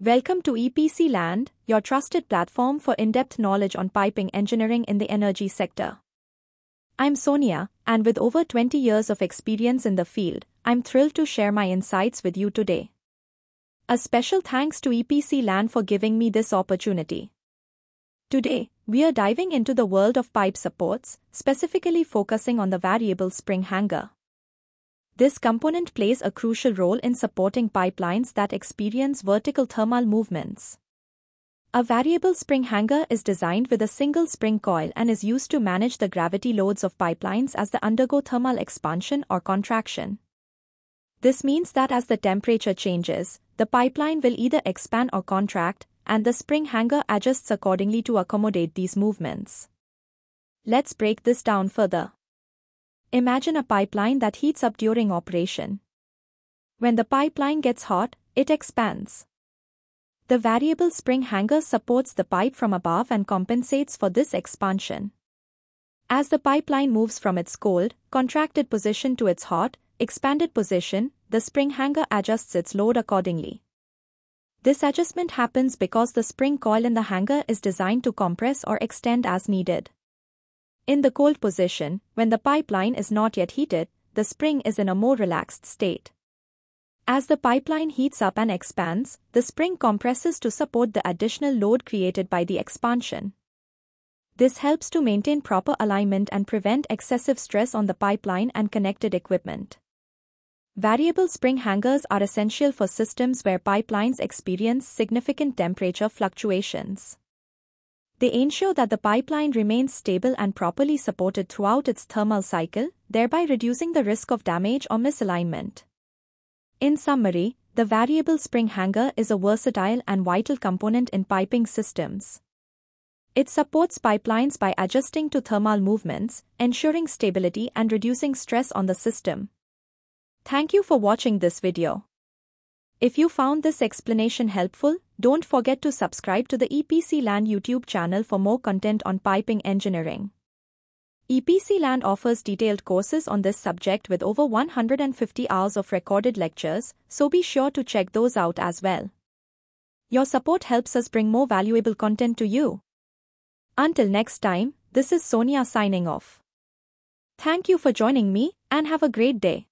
Welcome to EPC Land, your trusted platform for in-depth knowledge on piping engineering in the energy sector. I'm Sonia, and with over 20 years of experience in the field, I'm thrilled to share my insights with you today. A special thanks to EPC Land for giving me this opportunity. Today, we are diving into the world of pipe supports, specifically focusing on the variable spring hanger. This component plays a crucial role in supporting pipelines that experience vertical thermal movements. A variable spring hanger is designed with a single spring coil and is used to manage the gravity loads of pipelines as they undergo thermal expansion or contraction. This means that as the temperature changes, the pipeline will either expand or contract, and the spring hanger adjusts accordingly to accommodate these movements. Let's break this down further. Imagine a pipeline that heats up during operation. When the pipeline gets hot, it expands. The variable spring hanger supports the pipe from above and compensates for this expansion. As the pipeline moves from its cold, contracted position to its hot, expanded position, the spring hanger adjusts its load accordingly. This adjustment happens because the spring coil in the hanger is designed to compress or extend as needed. In the cold position, when the pipeline is not yet heated, the spring is in a more relaxed state. As the pipeline heats up and expands, the spring compresses to support the additional load created by the expansion. This helps to maintain proper alignment and prevent excessive stress on the pipeline and connected equipment. Variable spring hangers are essential for systems where pipelines experience significant temperature fluctuations. They ensure that the pipeline remains stable and properly supported throughout its thermal cycle, thereby reducing the risk of damage or misalignment. In summary, the variable spring hanger is a versatile and vital component in piping systems. It supports pipelines by adjusting to thermal movements, ensuring stability and reducing stress on the system. Thank you for watching this video. If you found this explanation helpful, don't forget to subscribe to the EPC Land YouTube channel for more content on piping engineering. EPC Land offers detailed courses on this subject with over 150 hours of recorded lectures, so be sure to check those out as well. Your support helps us bring more valuable content to you. Until next time, this is Sonia signing off. Thank you for joining me and have a great day.